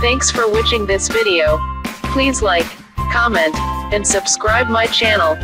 Thanks for watching this video. Please like, comment, and subscribe my channel.